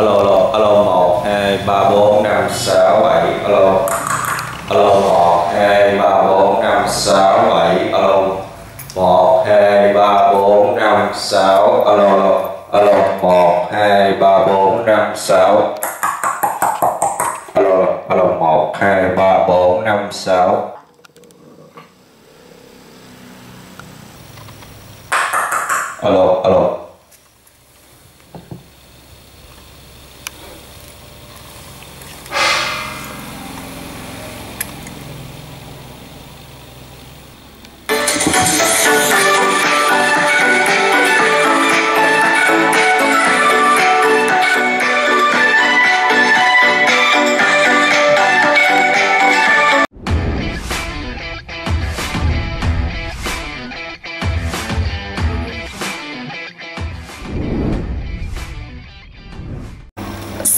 alo alo alo, một, hai, ba, bốn, năm, sáu, bảy. Alo alo, một, hai, ba, bốn, năm, sáu, bảy. Alo, một, hai, ba, bốn, năm, sáu. Alo alo alo, một, hai, ba, bốn, năm, sáu. Alo alo một, hai, ba, bốn, năm, sáu. Alo alo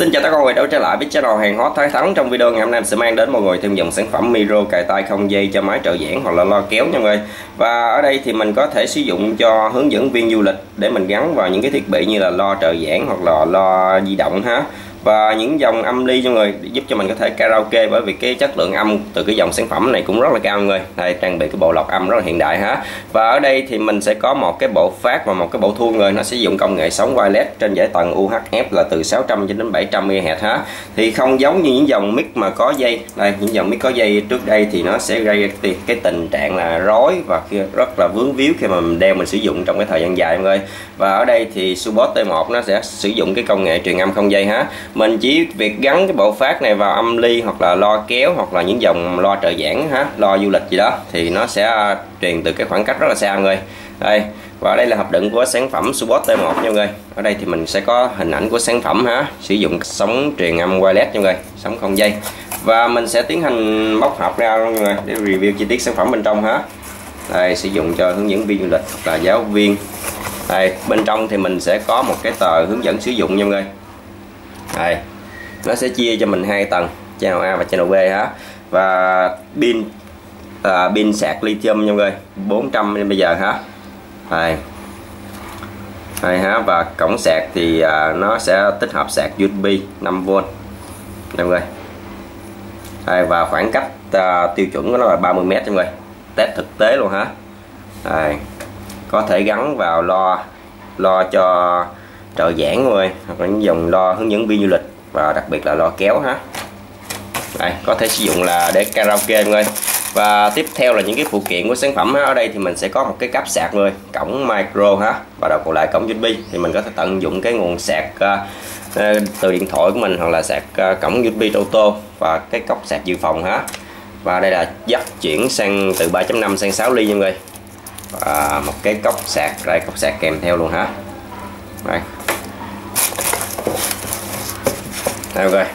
Xin chào tất cả mọi người đã trở lại với channel hàng hot Thái Thắng. Trong video ngày hôm nay, mình sẽ mang đến mọi người thêm dòng sản phẩm micro cài tay không dây cho máy trợ giảng hoặc là lo kéo nha mọi người. Và ở đây thì mình có thể sử dụng cho hướng dẫn viên du lịch để mình gắn vào những cái thiết bị như là lo trợ giảng hoặc là lo di động ha và những dòng âm ly cho người giúp cho mình có thể karaoke bởi vì cái chất lượng âm từ cái dòng sản phẩm này cũng rất là cao người. Đây, trang bị cái bộ lọc âm rất là hiện đại ha. Và ở đây thì mình sẽ có một cái bộ phát và một cái bộ thu người. Nó sử dụng công nghệ sóng wireless trên giải tần UHF là từ 600 cho đến 700 MHz ha. Thì không giống như những dòng mic mà có dây. Đây, những dòng mic có dây trước đây thì nó sẽ gây cái tình trạng là rối và rất là vướng víu khi mà mình đeo, mình sử dụng trong cái thời gian dài, mọi người. Và ở đây thì Subot T1 nó sẽ sử dụng cái công nghệ truyền âm không dây ha mình chỉ việc gắn cái bộ phát này vào âm ly hoặc là lo kéo hoặc là những dòng lo trợ giảng ha, lo du lịch gì đó, thì nó sẽ à, truyền từ cái khoảng cách rất là xa người. Đây, và đây là hộp đựng của sản phẩm Subot T1 nha mọi người. Ở đây thì mình sẽ có hình ảnh của sản phẩm ha, sử dụng sóng truyền âm wireless nha mọi người, sóng không dây. Và mình sẽ tiến hành bóc hộp ra mọi người, để review chi tiết sản phẩm bên trong ha. Đây, sử dụng cho hướng dẫn viên du lịch hoặc là giáo viên. Đây, bên trong thì mình sẽ có một cái tờ hướng dẫn sử dụng nha mọi người đây. Nó sẽ chia cho mình hai tầng channel A và channel B ha và pin à, pin sạc lithium nha mọi người 400 bây giờ ha đây. Đây ha và cổng sạc thì à, nó sẽ tích hợp sạc USB 5V nha mọi người đây, và khoảng cách à, tiêu chuẩn của nó là 30m mọi người test thực tế luôn hả? Đây. Có thể gắn vào lo lo cho trợ giảng người hoặc là những dòng lo hướng dẫn viên du lịch và đặc biệt là lo kéo ha. Đây có thể sử dụng là để karaoke người và tiếp theo là những cái phụ kiện của sản phẩm ha. ở đây thì mình sẽ có một cái cáp sạc người cổng micro ha. Và đầu còn lại cổng USB thì mình có thể tận dụng cái nguồn sạc uh, từ điện thoại của mình hoặc là sạc uh, cổng USB auto và cái cốc sạc dự phòng ha. Và đây là dắt chuyển sang từ 3.5 sang 6 ly nha mọi người và một cái cốc sạc đây cốc sạc kèm theo luôn ha. Đây. Đây, ok.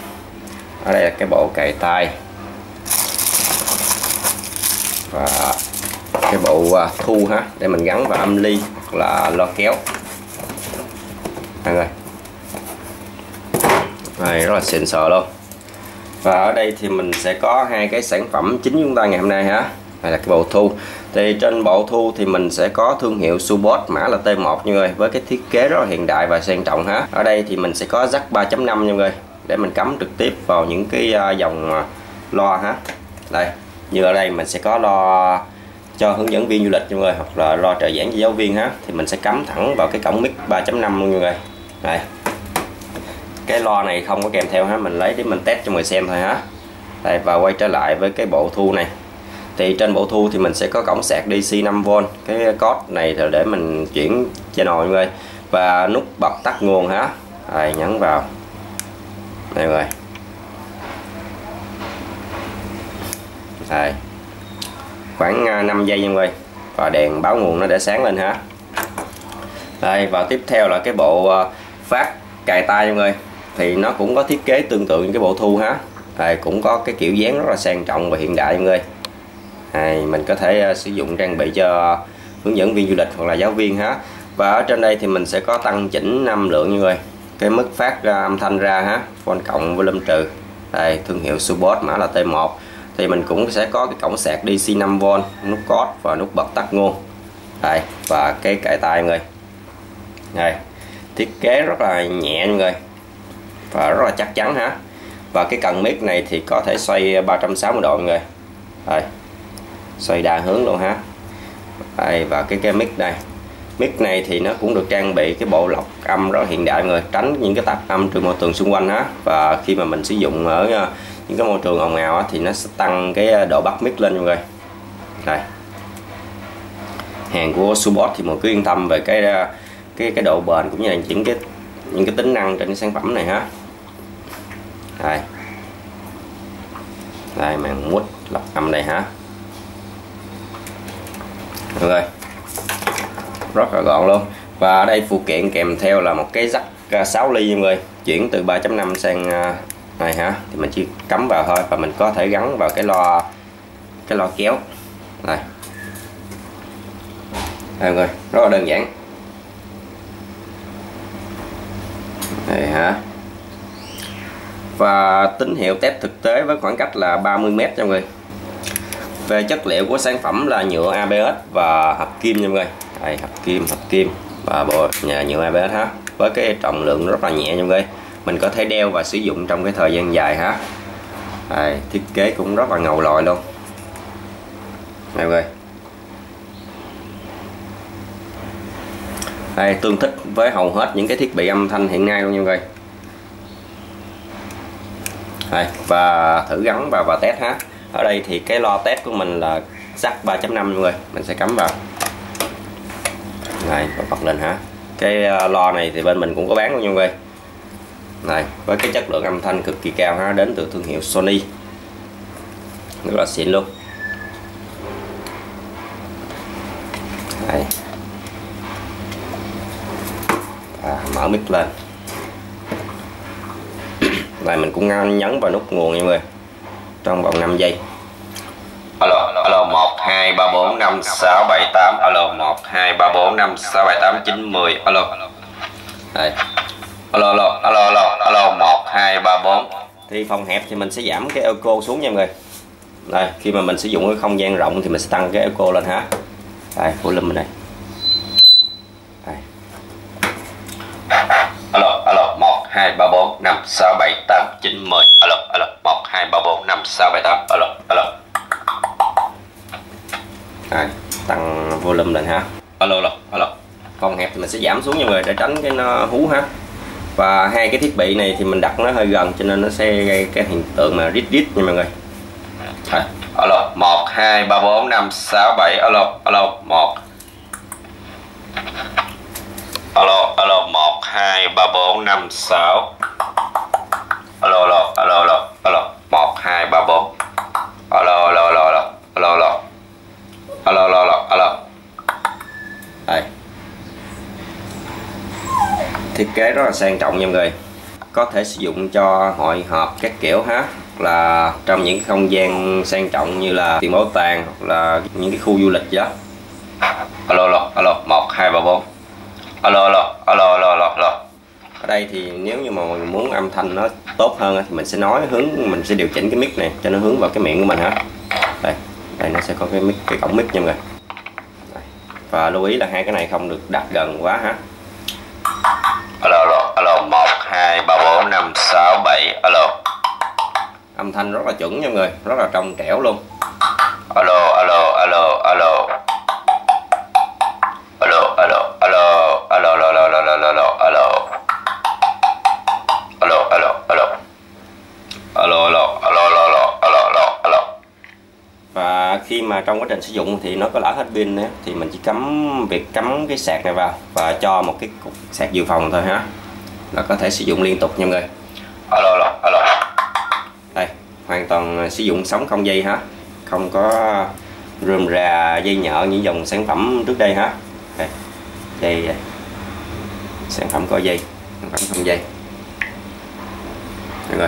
Ở đây là cái bộ cài tay. Và cái bộ à, thu ha, để mình gắn vào âm ly hoặc là lo kéo. Đây rồi này rất là xịn sò luôn. Và ở đây thì mình sẽ có hai cái sản phẩm chính chúng ta ngày hôm nay ha. Đây là cái bộ thu. Thì trên bộ thu thì mình sẽ có thương hiệu Subot mã là T1 nha người, với cái thiết kế rất là hiện đại và sang trọng ha. Ở đây thì mình sẽ có jack 3.5 nha người để mình cắm trực tiếp vào những cái à, dòng à, loa ha. Đây, như ở đây mình sẽ có lo cho hướng dẫn viên du lịch mọi người, hoặc là lo trợ giảng cho giáo viên ha. Thì mình sẽ cắm thẳng vào cái cổng mic 3.5 luôn mọi người đây. Cái lo này không có kèm theo ha, mình lấy để mình test cho mọi người xem thôi ha. Đây, và quay trở lại với cái bộ thu này. Thì trên bộ thu thì mình sẽ có cổng sạc DC 5V cái code này là để mình chuyển channel mọi người. Và nút bật tắt nguồn ha. Đây, nhấn vào đây rồi. Đây. Khoảng à, 5 giây nha mọi người. Và đèn báo nguồn nó để sáng lên ha. Đây và tiếp theo là cái bộ à, phát cài tay mọi người. Thì nó cũng có thiết kế tương tự như cái bộ thu ha. Đây cũng có cái kiểu dáng rất là sang trọng và hiện đại mọi người. Đây, mình có thể à, sử dụng trang bị cho hướng dẫn viên du lịch hoặc là giáo viên ha. Và ở trên đây thì mình sẽ có tăng chỉnh năm lượng như người cái mức phát ra âm thanh ra ha, phone cộng volume trừ. Đây, thương hiệu Subot, mã là T1 thì mình cũng sẽ có cái cổng sạc DC 5V nút code và nút bật tắt nguồn. Đây, và cái cài tay người. Đây, thiết kế rất là nhẹ người, và rất là chắc chắn ha. Và cái cần mic này thì có thể xoay 360 độ người. Đây, xoay đa hướng luôn ha. Đây, và cái cái mic đây mic này thì nó cũng được trang bị cái bộ lọc âm rất hiện đại người. Tránh những cái tạp âm từ môi trường xung quanh á. Và khi mà mình sử dụng ở ờ, những cái môi trường ồn ào á, thì nó sẽ tăng cái ờ, độ bắt mic lên mọi người. Đây. Hàng của Subot thì mọi cứ yên tâm về cái ờ, cái cái độ bền cũng như là những cái những cái tính năng trên cái sản phẩm này ha đây. Đây màn mút lọc âm đây ha rồi rất là gọn luôn. Và ở đây phụ kiện kèm theo là một cái rắc à, 6 ly mọi người. Chuyển từ 3.5 sang à, này hả? Thì mình chỉ cắm vào thôi và mình có thể gắn vào cái lo cái lo kéo. Này. Đây mọi người, rất là đơn giản. Đây hả? Và tín hiệu test thực tế với khoảng cách là 30m cho mọi người. Về chất liệu của sản phẩm là nhựa ABS và hợp kim nha mọi người đây hợp kim hợp kim. Và bộ nhà nhựa ABS ha. Với cái trọng lượng rất là nhẹ nha mọi người mình có thể đeo và sử dụng trong cái thời gian dài ha. Đây, thiết kế cũng rất là ngầu lòi luôn. Mọi người đây tương thích với hầu hết những cái thiết bị âm thanh hiện nay luôn nha mọi người đây, và thử gắn vào và test ha. Ở đây thì cái lo test của mình là sắt 3.5 mọi người mình sẽ cắm vào này và bật lên hả? Cái ờ, lo này thì bên mình cũng có bán luôn nha mọi người này với cái chất lượng âm thanh cực kỳ cao ha đến từ thương hiệu Sony. Rất là xịn luôn. Đây à, mở mic lên. Này mình cũng nhấn vào nút nguồn nha mọi người trong vòng 5 giây alo alo, một, hai, ba, bốn, năm, sáu, bảy, tám. Alo, một, hai, ba, bốn, năm, sáu, bảy, tám, chín, mười. Alo. Đây. alo alo alo alo alo, một, hai, ba, bốn. Thì phòng hẹp thì mình sẽ giảm cái eco xuống nha mọi người. Đây, khi mà mình sử dụng cái không gian rộng thì mình sẽ tăng cái eco lên ha. Đây volume này đây. alo alo, một, hai, ba, bốn, năm, sáu, bảy, tám, chín, mười. Alo alo, một, hai, ba, bốn, năm, sáu, bảy, tám. Alo alo rồi tăng volume lên ha. Alo alo alo. Con hẹp thì mình sẽ giảm xuống nha mọi người để tránh cái nó hú ha. Và hai cái thiết bị này thì mình đặt nó hơi gần cho nên nó sẽ gây cái hiện tượng mà rít rít nha mọi người. Rồi, alo 1 2 3 4 5 6 7 alo alo 1 alo alo 1 2 3 4 5 6 alo alo alo alo alo 1 2 3 4 thiết kế rất là sang trọng nha mọi người. Có thể sử dụng cho hội họp các kiểu ha. Là trong những không gian sang trọng như là tiền bảo tàng hoặc là những cái khu du lịch đó. Alo alo alo, một, hai, ba, bốn. Alo alo alo alo alo alo. Ở đây thì nếu như mà mình muốn âm thanh nó tốt hơn thì mình sẽ nói hướng, mình sẽ điều chỉnh cái mic này cho nó hướng vào cái miệng của mình ha. Đây đây nó sẽ có cái mic, cái cổng mic nha mọi người. Và lưu ý là hai cái này không được đặt gần quá ha. 6, 7, alo Âm thanh rất là chuẩn nha mọi người, rất là trong trẻo luôn Alo, alo, alo, alo Alo, alo, alo, alo, alo, alo, alo, alo, alo, alo Alo, alo, alo Alo, alo, alo, alo, alo, alo, alo, alo Và khi mà trong quá trình sử dụng thì nó có lỡ hết pin nữa Thì mình chỉ cắm, việc cắm cái sạc này vào Và cho một cái cục sạc dự phòng thôi ha là có thể sử dụng liên tục nha mọi người alo alo alo. Đây hoàn toàn sử dụng sóng không dây ha không có rườm rà dây nhợ như dòng sản phẩm trước đây ha đây, đây sản phẩm có dây sản phẩm không dây. Mọi người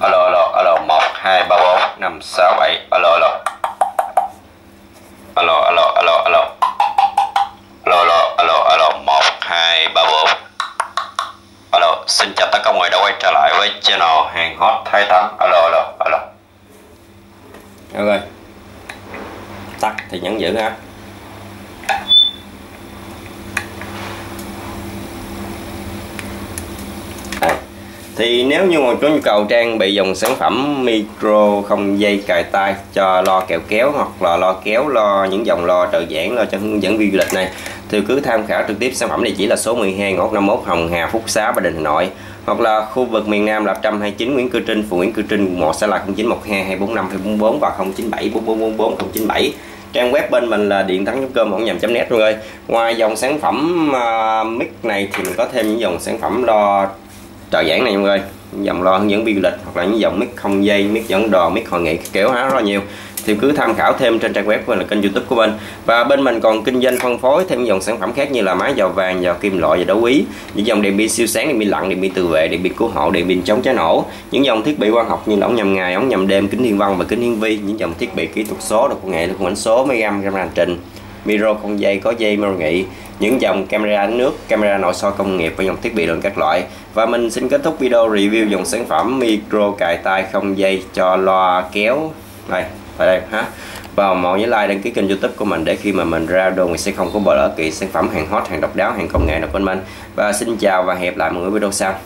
alo alo alo một hai ba bốn năm sáu bảy. Alo alo hàng hot alo alo alo. Ok tắt thì nhấn giữ ha. Thì nếu như mà có nhu cầu trang bị dòng sản phẩm micro không dây cài tay cho lo kẹo kéo hoặc là lo kéo lo những dòng lo trợ giảng, lo cho hướng dẫn viên du lịch này thì cứ tham khảo trực tiếp sản phẩm này chỉ là số 12 ngõ 51 Hồng Hà Phúc Xá Ba Đình Hà Nội hoặc là khu vực miền Nam là 129 Nguyễn Cư Trinh phường Nguyễn Cư Trinh quận 1 sẽ là 0912 245 244 và 097 4444 097 trang web bên mình là điện thắng cơm hỗn nhầm net mọi người ngoài dòng sản phẩm uh, mic này thì mình có thêm những dòng sản phẩm lo trợ giảng này mọi người. Dòng lo hướng dẫn viên du lịch hoặc là những dòng mic không dây mic dẫn đò mic hội nghị kiểu hóa rất là nhiều thì cứ tham khảo thêm trên trang web của là kênh youtube của bên và bên mình còn kinh doanh phân phối thêm dòng sản phẩm khác như là máy dầu vàng dầu kim loại và đấu quý những dòng đèn pin siêu sáng, đèn pin lặn, đèn pin tự vệ, đèn pin cứu hộ, đèn pin chống cháy nổ. Những dòng thiết bị quang học như ống nhầm ngày, ống nhầm đêm, kính thiên văn và kính hiển vi. Những dòng thiết bị kỹ thuật số được công nghệ được ảnh số mấy gam, camera hành trình, micro không dây, có dây mô nghị những dòng camera nước, camera nội soi công nghiệp và dòng thiết bị đường các loại. Và mình xin kết thúc video review dòng sản phẩm micro cài tay không dây cho loa kéo. Này ở đây, ha? Và mọi nhớ like đăng ký kênh youtube của mình để khi mà mình ra đồ, mình sẽ không có bỏ lỡ kỳ sản phẩm hàng hot, hàng độc đáo, hàng công nghệ nào của mình. Và xin chào và hẹn lại mọi người video sau.